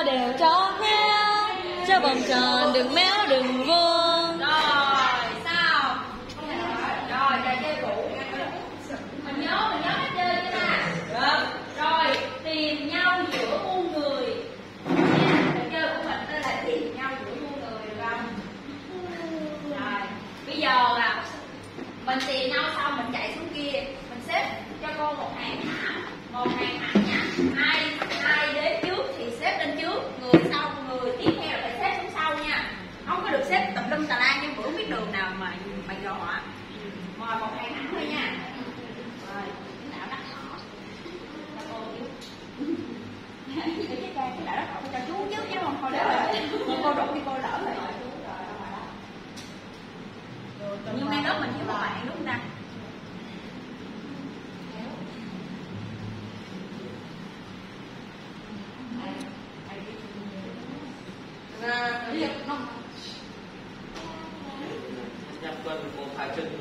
cho đều cho theo, cho vòng tròn đừng méo đừng vuông rồi sao rồi trò chơi cũ mình nhớ mình nhớ cách chơi cho ta. nè rồi tìm nhau giữa muôn người nha trò chơi của mình tên là tìm nhau giữa muôn người được không rồi bây giờ là mình tìm nhau xong mình chạy xuống kia mình xếp cho cô một hàng thẳng một hàng thẳng nha ai ai đến trước thì xếp lên trước người sau người tiếp theo phải xếp xuống sau nha không có được xếp tùm lum tà la như bữa biết đường nào mà mày dò hả mời một hàng thẳng thôi nha rồi cái nào đắt họ cho cô trước cái cái cái nào đắt họ cho chú trước chứ không thôi lỡ cô rụng thì cô lỡ rồi nhưng nay đó mình thiếu một bạn, đúng không ta? Nhập tuần của hai Trinh.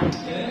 Đi